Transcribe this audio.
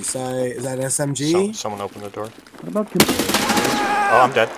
East. Is that SMG? So, someone opened the door. What about? Oh, I'm dead.